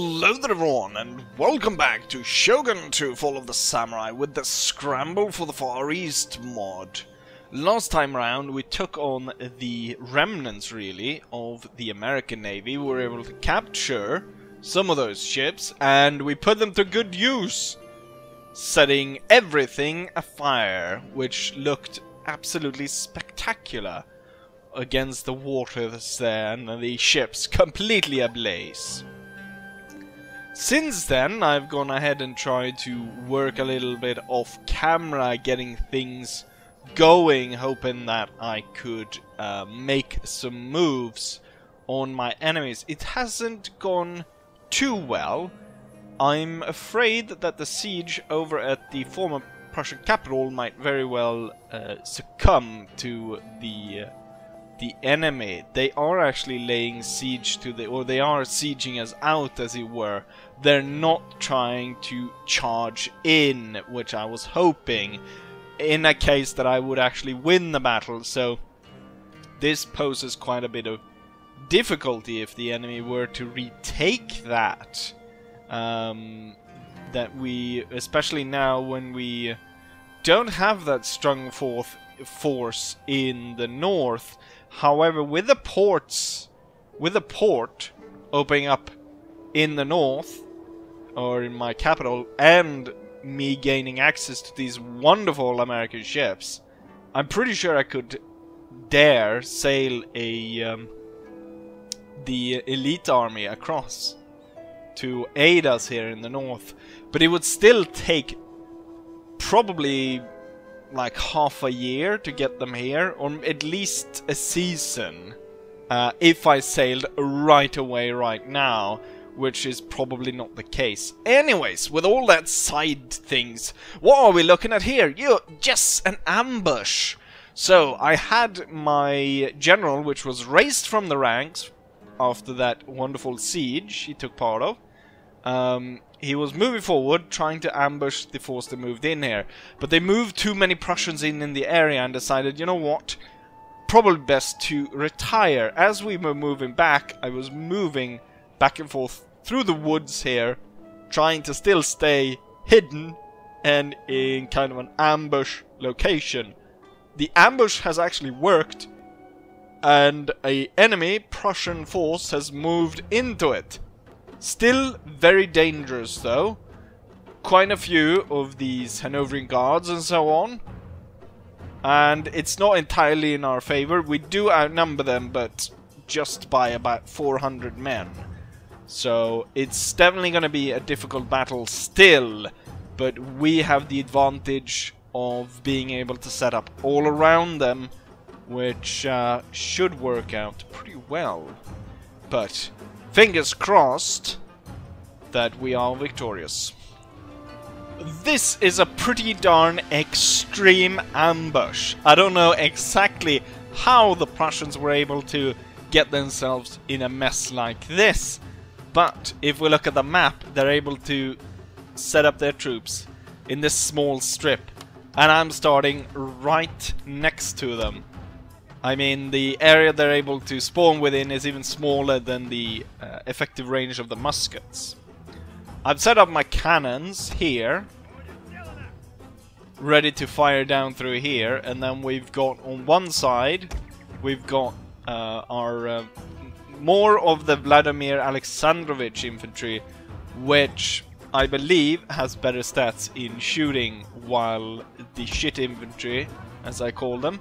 Hello there everyone, and welcome back to Shogun 2 Fall of the Samurai with the Scramble for the Far East mod. Last time around we took on the remnants, really, of the American Navy. We were able to capture some of those ships, and we put them to good use, setting everything afire, which looked absolutely spectacular against the waters there and the ships completely ablaze. Since then, I've gone ahead and tried to work a little bit off camera, getting things going, hoping that I could uh, make some moves on my enemies. It hasn't gone too well. I'm afraid that the siege over at the former Prussian capital might very well uh, succumb to the uh, the enemy. They are actually laying siege to the, or they are sieging us out, as it were. They're not trying to charge in, which I was hoping, in a case that I would actually win the battle. So this poses quite a bit of difficulty if the enemy were to retake that. Um, that we, especially now when we don't have that strong force in the north, However, with the ports, with the port opening up in the north, or in my capital, and me gaining access to these wonderful American ships, I'm pretty sure I could dare sail a um, the elite army across to aid us here in the north. But it would still take probably like half a year to get them here, or at least a season. Uh, if I sailed right away right now, which is probably not the case. Anyways, with all that side things, what are we looking at here? You, just an ambush. So, I had my general, which was raised from the ranks after that wonderful siege he took part of. Um, he was moving forward, trying to ambush the force that moved in here. But they moved too many Prussians in in the area and decided, you know what? Probably best to retire. As we were moving back, I was moving back and forth through the woods here, trying to still stay hidden and in kind of an ambush location. The ambush has actually worked, and a enemy Prussian force has moved into it. Still very dangerous though. Quite a few of these Hanoverian guards and so on. And it's not entirely in our favor. We do outnumber them, but just by about 400 men. So it's definitely going to be a difficult battle still. But we have the advantage of being able to set up all around them. Which uh, should work out pretty well. But fingers crossed that we are victorious. This is a pretty darn extreme ambush. I don't know exactly how the Prussians were able to get themselves in a mess like this. But if we look at the map, they're able to set up their troops in this small strip. And I'm starting right next to them. I mean, the area they're able to spawn within is even smaller than the uh, effective range of the muskets. I've set up my cannons here, ready to fire down through here, and then we've got on one side, we've got uh, our uh, more of the Vladimir Alexandrovich infantry, which I believe has better stats in shooting, while the shit infantry, as I call them,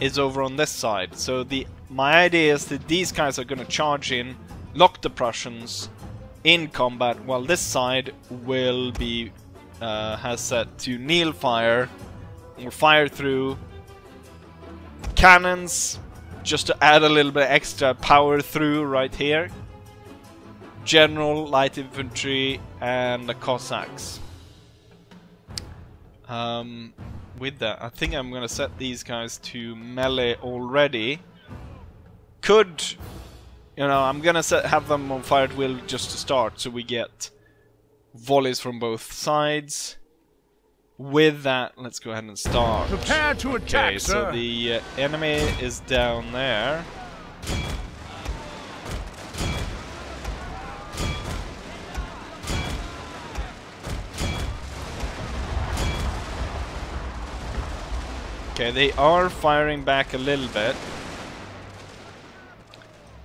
is over on this side. So the my idea is that these guys are going to charge in, lock the Prussians in combat, while this side will be uh, has set to kneel fire or fire through cannons just to add a little bit extra power through right here. General, light infantry, and the Cossacks. Um, with that. I think I'm gonna set these guys to melee already. Could, you know, I'm gonna set, have them on fire at will just to start, so we get volleys from both sides. With that, let's go ahead and start. Prepare to okay, attack, so sir. the uh, enemy is down there. Okay, they are firing back a little bit.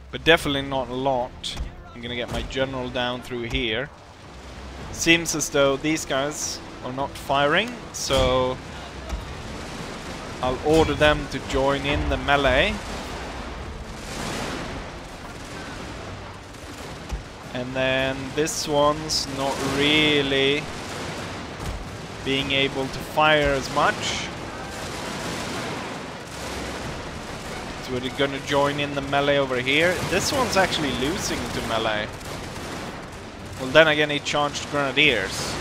But definitely not a lot. I'm gonna get my general down through here. Seems as though these guys are not firing, so I'll order them to join in the melee. And then this one's not really being able to fire as much. So we're gonna join in the melee over here. This one's actually losing to melee. Well then again he charged grenadiers.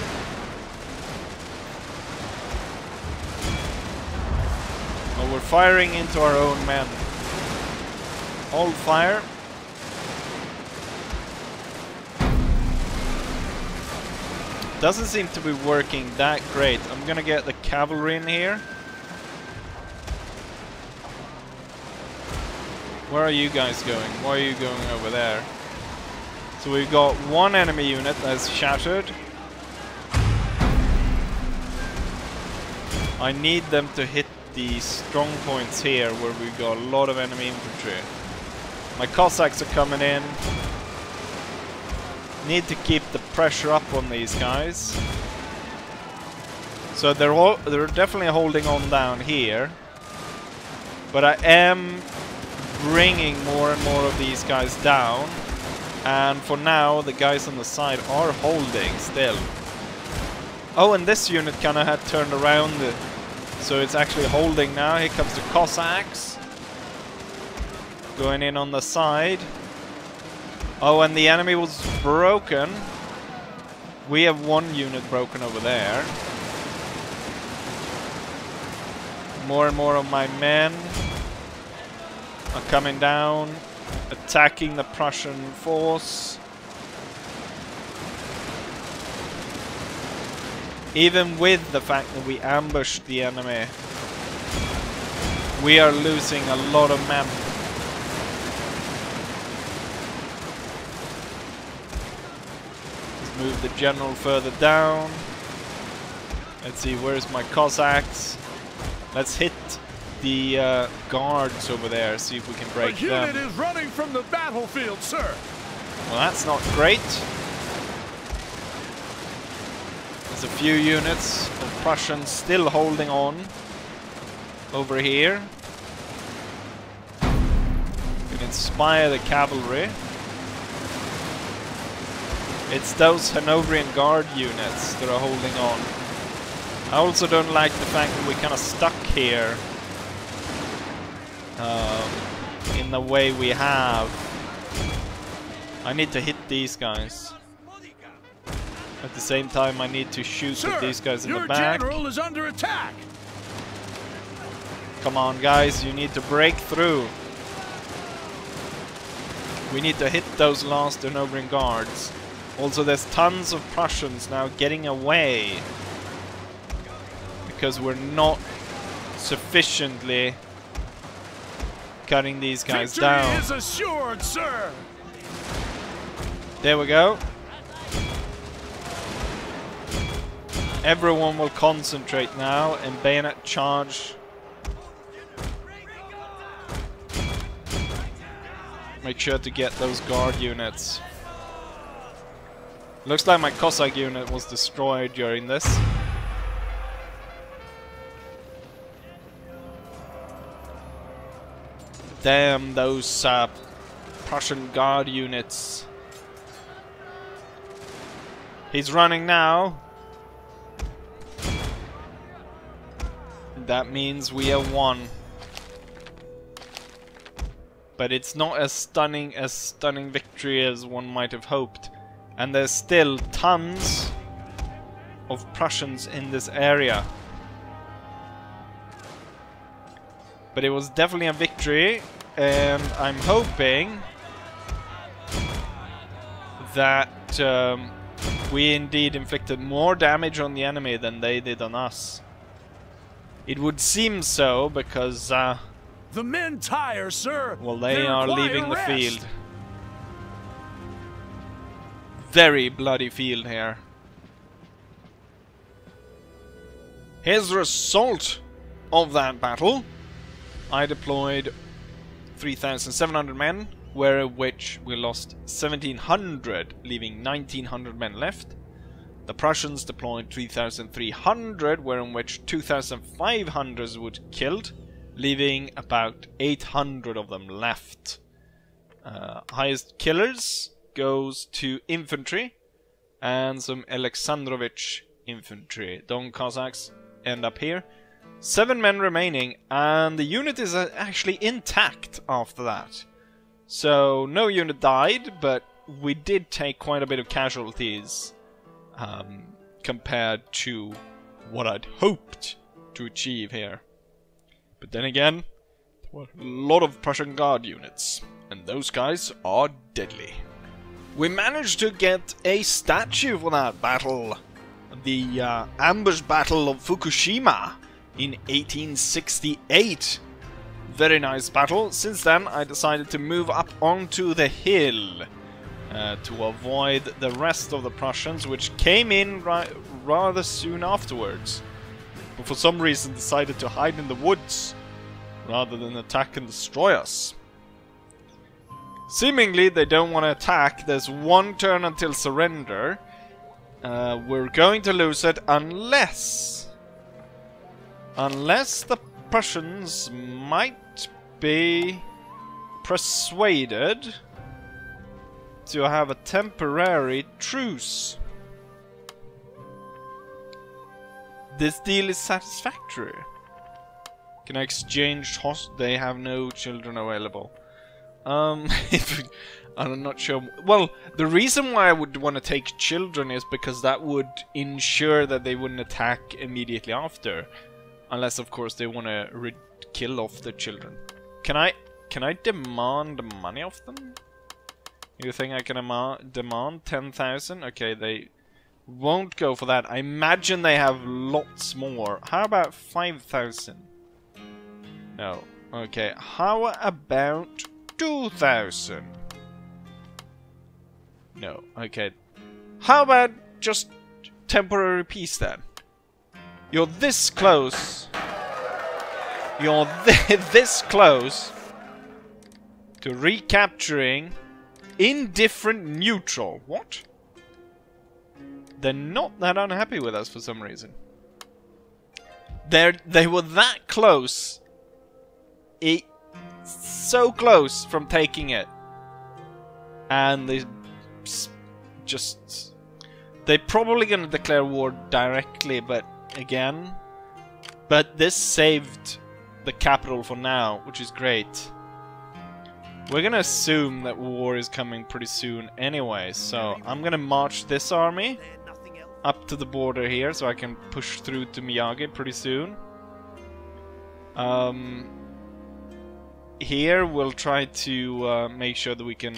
Well we're firing into our own men. Hold fire. Doesn't seem to be working that great. I'm gonna get the cavalry in here. Where are you guys going? Why are you going over there? So we've got one enemy unit that's shattered. I need them to hit the strong points here where we've got a lot of enemy infantry. My Cossacks are coming in. Need to keep the pressure up on these guys. So they're all, they're definitely holding on down here. But I am bringing more and more of these guys down. And for now, the guys on the side are holding still. Oh, and this unit kind of had turned around. So it's actually holding now. Here comes the Cossacks. Going in on the side. Oh, and the enemy was broken. We have one unit broken over there. More and more of my men are coming down, attacking the Prussian force. Even with the fact that we ambushed the enemy, we are losing a lot of men. Let's move the general further down. Let's see, where's my Cossacks? Let's hit the uh, guards over there, see if we can break the unit them. is running from the battlefield, sir. Well, that's not great. There's a few units of Prussians still holding on over here. We can inspire the cavalry. It's those Hanoverian Guard units that are holding on. I also don't like the fact that we're kind of stuck here um, in the way we have. I need to hit these guys. At the same time, I need to shoot Sir, at these guys in the your back. general is under attack. Come on, guys, you need to break through. We need to hit those last Hanoverian guards. Also, there's tons of Prussians now getting away. Because we're not sufficiently cutting these guys Victory down. is assured, sir. There we go. Everyone will concentrate now and bayonet charge. Make sure to get those guard units. Looks like my Cossack unit was destroyed during this. Damn those uh, Prussian guard units. He's running now. That means we have won. But it's not as stunning as stunning victory as one might have hoped. And there's still tons of Prussians in this area. But it was definitely a victory, and I'm hoping that um, we indeed inflicted more damage on the enemy than they did on us. It would seem so, because, uh, The men tire, sir. well, they, They are leaving the rest. field. Very bloody field here. His result of that battle, I deployed 3,700 men, where which we lost 1,700, leaving 1,900 men left. The Prussians deployed 3,300, wherein which 2,500 were killed, leaving about 800 of them left. Uh, highest killers goes to infantry and some Alexandrovich infantry. Don Cossacks end up here. Seven men remaining, and the unit is uh, actually intact after that. So, no unit died, but we did take quite a bit of casualties um, compared to what I'd hoped to achieve here. But then again, a lot of Prussian Guard units, and those guys are deadly. We managed to get a statue for that battle. The uh, ambush battle of Fukushima in 1868. Very nice battle. Since then, I decided to move up onto the hill uh, to avoid the rest of the Prussians, which came in ri rather soon afterwards. But for some reason decided to hide in the woods rather than attack and destroy us. Seemingly, they don't want to attack. There's one turn until surrender. Uh, we're going to lose it unless... Unless the Prussians might be persuaded to have a temporary truce. This deal is satisfactory. Can I exchange host? They have no children available. Um, I'm not sure. Well, the reason why I would want to take children is because that would ensure that they wouldn't attack immediately after. Unless, of course, they want to kill off the children. Can I can I demand money off them? You think I can demand 10,000? Okay, they won't go for that. I imagine they have lots more. How about 5,000? No. Okay, how about 2,000? No. Okay. How about just temporary peace then? You're this close. You're th this close to recapturing indifferent neutral. What? They're not that unhappy with us for some reason. They're, they were that close. It, so close from taking it. And they just... They're probably going to declare war directly, but again. But this saved the capital for now, which is great. We're gonna assume that war is coming pretty soon anyway, so I'm gonna march this army up to the border here so I can push through to Miyagi pretty soon. Um, here we'll try to uh, make sure that we can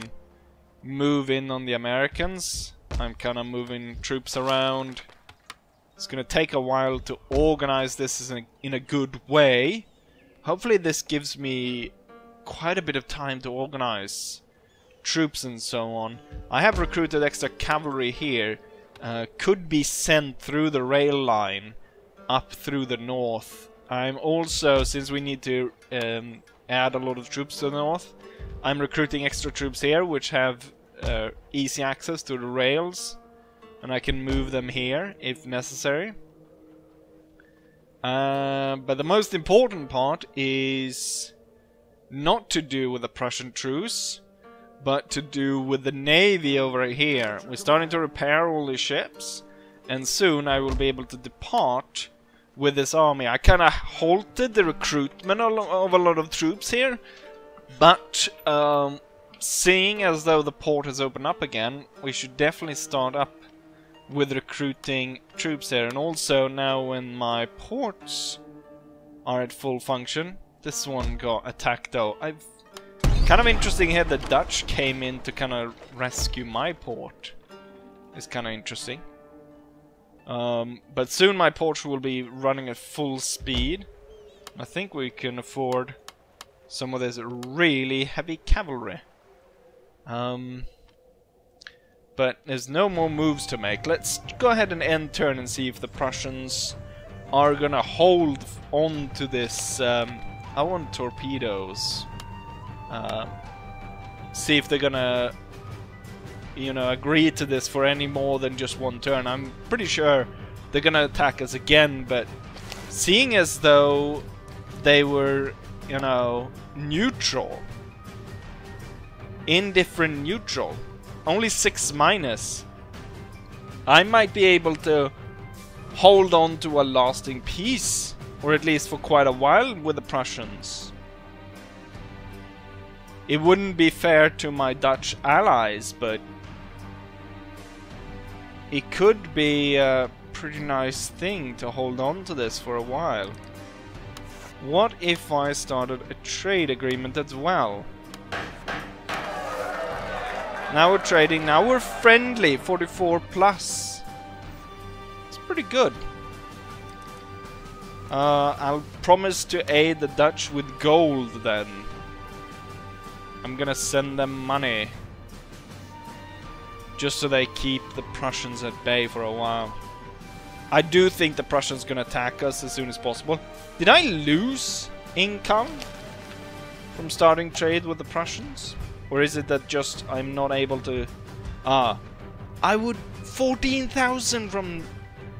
move in on the Americans. I'm kind of moving troops around. It's gonna take a while to organize this in a, in a good way. Hopefully this gives me quite a bit of time to organize troops and so on. I have recruited extra cavalry here. Uh, could be sent through the rail line up through the north. I'm also, since we need to um, add a lot of troops to the north, I'm recruiting extra troops here which have uh, easy access to the rails and I can move them here if necessary. Uh, but the most important part is not to do with the Prussian truce, but to do with the navy over here. We're starting to repair all the ships, and soon I will be able to depart with this army. I kind of halted the recruitment of a lot of troops here, but um, seeing as though the port has opened up again, we should definitely start up with recruiting troops there. And also now when my ports are at full function, this one got attacked though. I've kind of interesting here the Dutch came in to kind of rescue my port. It's kind of interesting. Um, but soon my port will be running at full speed. I think we can afford some of this really heavy cavalry. Um, but there's no more moves to make. Let's go ahead and end turn and see if the Prussians are gonna hold on to this. Um, I want torpedoes. Uh, see if they're gonna, you know, agree to this for any more than just one turn. I'm pretty sure they're gonna attack us again, but seeing as though they were, you know, neutral, indifferent neutral, only six minus, I might be able to hold on to a lasting peace, or at least for quite a while with the Prussians. It wouldn't be fair to my Dutch allies, but it could be a pretty nice thing to hold on to this for a while. What if I started a trade agreement as well? Now we're trading, now we're friendly, 44 plus. It's pretty good. Uh, I'll promise to aid the Dutch with gold then. I'm gonna send them money. Just so they keep the Prussians at bay for a while. I do think the Prussians gonna attack us as soon as possible. Did I lose income from starting trade with the Prussians? Or is it that just I'm not able to... Ah, I would... 14,000 from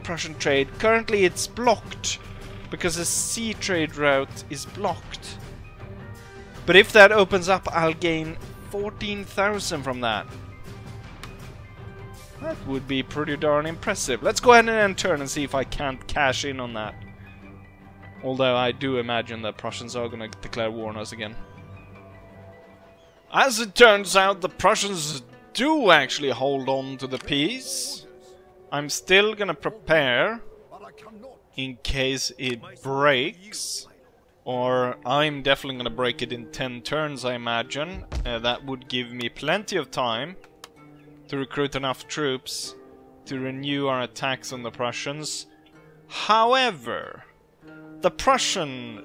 Prussian trade. Currently it's blocked because the sea trade route is blocked. But if that opens up, I'll gain 14,000 from that. That would be pretty darn impressive. Let's go ahead and turn and see if I can't cash in on that. Although I do imagine that Prussians are going to declare war on us again. As it turns out, the Prussians do actually hold on to the peace. I'm still gonna prepare in case it breaks. Or I'm definitely gonna break it in 10 turns, I imagine. Uh, that would give me plenty of time to recruit enough troops to renew our attacks on the Prussians. However, the Prussian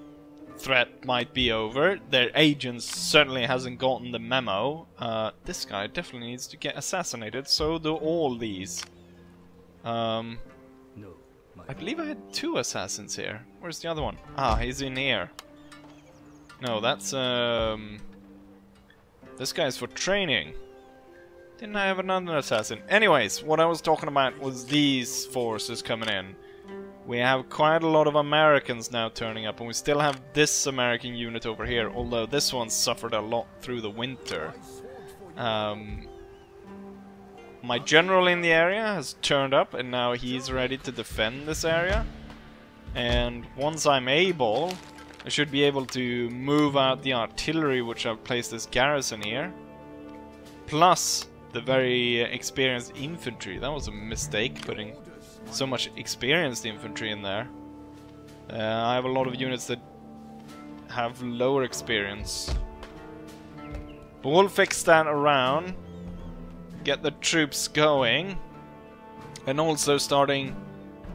threat might be over. Their agents certainly hasn't gotten the memo. Uh, this guy definitely needs to get assassinated, so do all these. Um, I believe I had two assassins here. Where's the other one? Ah, he's in here. No, that's, um... This guy's for training. Didn't I have another assassin? Anyways, what I was talking about was these forces coming in. We have quite a lot of Americans now turning up, and we still have this American unit over here, although this one suffered a lot through the winter. Um, my general in the area has turned up, and now he's ready to defend this area. And once I'm able, I should be able to move out the artillery which I've placed as garrison here. Plus the very experienced infantry. That was a mistake putting so much experienced infantry in there. Uh, I have a lot of units that have lower experience. But we'll fix that around. Get the troops going. And also starting...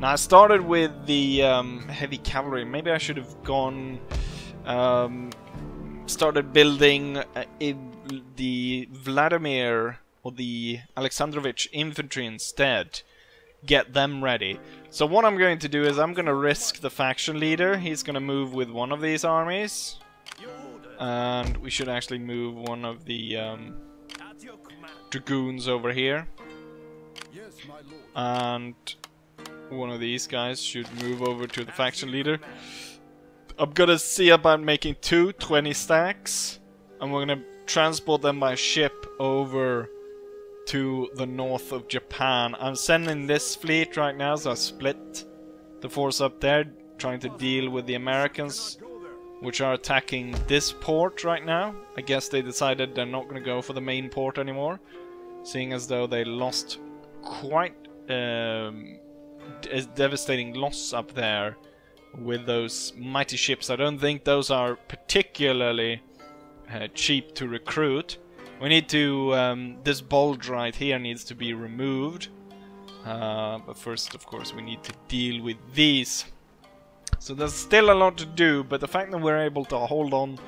Now I started with the um, heavy cavalry. Maybe I should have gone... Um, started building uh, the Vladimir or the Alexandrovich infantry instead get them ready. So what I'm going to do is I'm going to risk the faction leader. He's going to move with one of these armies. And we should actually move one of the um, dragoons over here. And one of these guys should move over to the faction leader. I'm gonna see about making two 20 stacks. And we're gonna transport them by ship over to the north of Japan. I'm sending this fleet right now, so I split the force up there, trying to deal with the Americans, which are attacking this port right now. I guess they decided they're not going to go for the main port anymore, seeing as though they lost quite um, a devastating loss up there with those mighty ships. I don't think those are particularly uh, cheap to recruit. We need to, um, this bulge right here needs to be removed. Uh, but first, of course, we need to deal with these. So there's still a lot to do, but the fact that we're able to hold on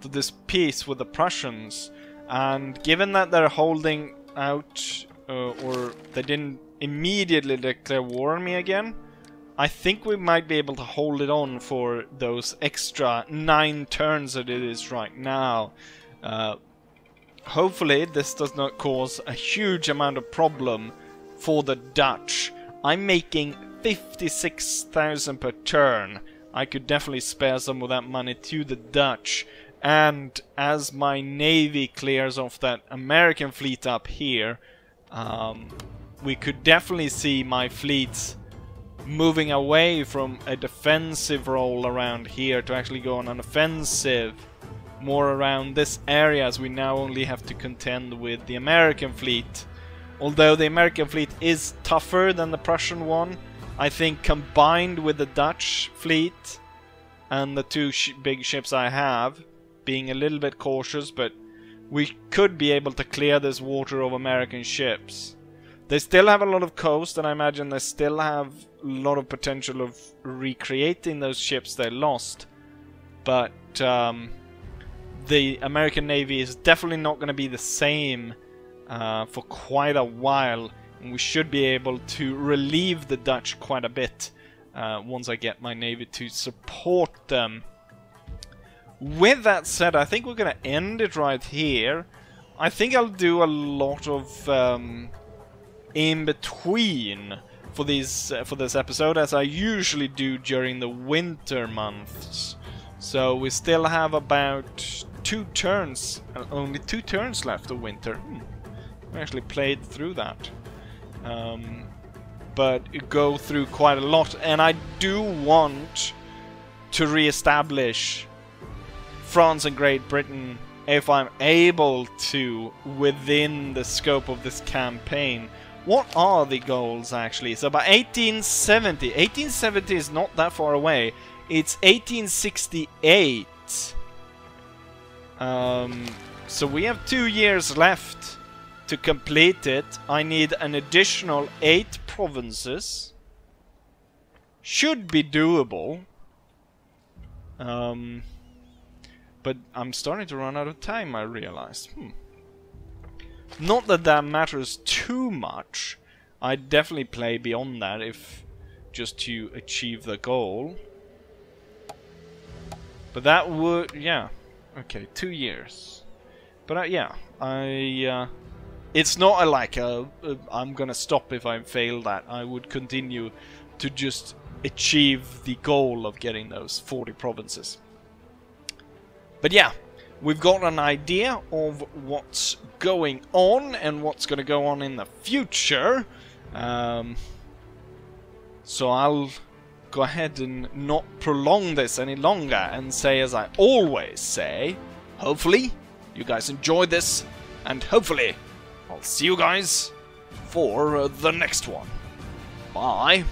to this peace with the Prussians, and given that they're holding out, uh, or they didn't immediately declare war on me again, I think we might be able to hold it on for those extra nine turns that it is right now. Uh, hopefully this does not cause a huge amount of problem for the Dutch. I'm making 56,000 per turn. I could definitely spare some of that money to the Dutch. And as my navy clears off that American fleet up here, um, we could definitely see my fleets moving away from a defensive role around here to actually go on an offensive more around this area as we now only have to contend with the American fleet. Although the American fleet is tougher than the Prussian one, I think combined with the Dutch fleet and the two sh big ships I have, being a little bit cautious, but we could be able to clear this water of American ships. They still have a lot of coast, and I imagine they still have a lot of potential of recreating those ships they lost. But um, the American Navy is definitely not going to be the same uh, for quite a while. And we should be able to relieve the Dutch quite a bit uh, once I get my Navy to support them. With that said, I think we're going to end it right here. I think I'll do a lot of um, in between for uh, for this episode, as I usually do during the winter months. So we still have about two turns, only two turns left of winter. Hmm. We actually played through that. Um, but go through quite a lot, and I do want to re-establish France and Great Britain if I'm able to within the scope of this campaign. What are the goals actually? So by 1870, 1870 is not that far away. It's 1868. Um, so we have two years left to complete it. I need an additional eight provinces. Should be doable. Um, but I'm starting to run out of time, I realize. Hmm. Not that that matters too much. I'd definitely play beyond that if just to achieve the goal. But that would, yeah. Okay, two years. But uh, yeah, I, uh, it's not a, like a, a, I'm gonna stop if I fail that. I would continue to just achieve the goal of getting those 40 provinces. But yeah, we've got an idea of what's going on and what's going to go on in the future. Um, so I'll go ahead and not prolong this any longer and say as I always say, hopefully you guys enjoyed this and hopefully I'll see you guys for uh, the next one. Bye.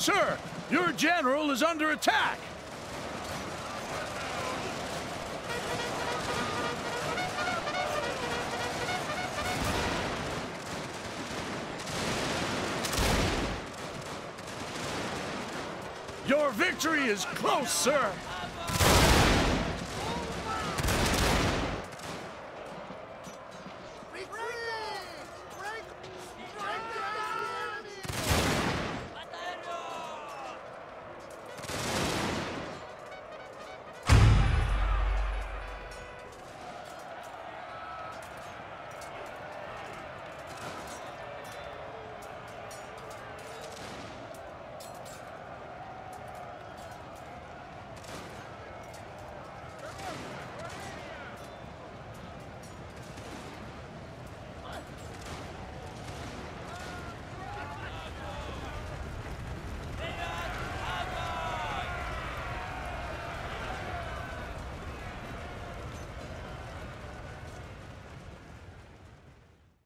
Sir, your general is under attack! Your victory is close, sir!